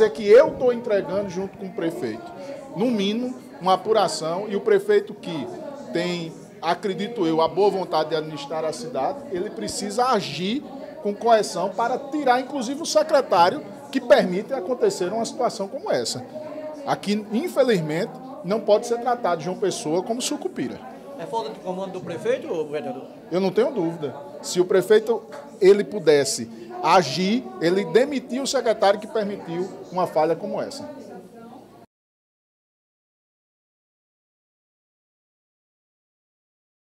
É que eu estou entregando junto com o prefeito, no mínimo, uma apuração e o prefeito que tem, acredito eu, a boa vontade de administrar a cidade, ele precisa agir com coerção para tirar, inclusive, o secretário que permite acontecer uma situação como essa. Aqui, infelizmente, não pode ser tratado João Pessoa como sucupira. É falta de comando do prefeito, vereador? Eu não tenho dúvida. Se o prefeito ele pudesse agir, ele demitiu o secretário que permitiu uma falha como essa.